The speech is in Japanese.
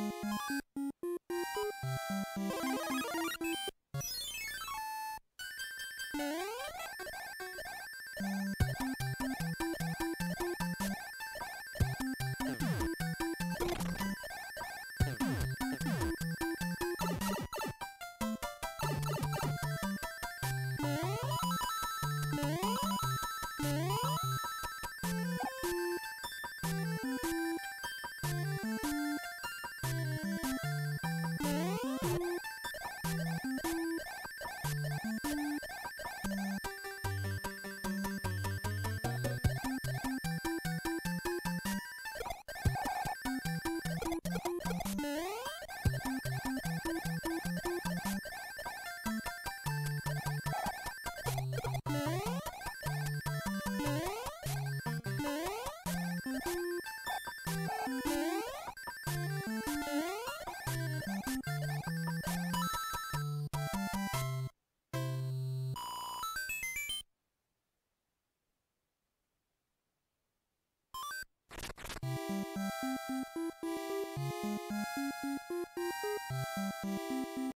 you Bye. あっ!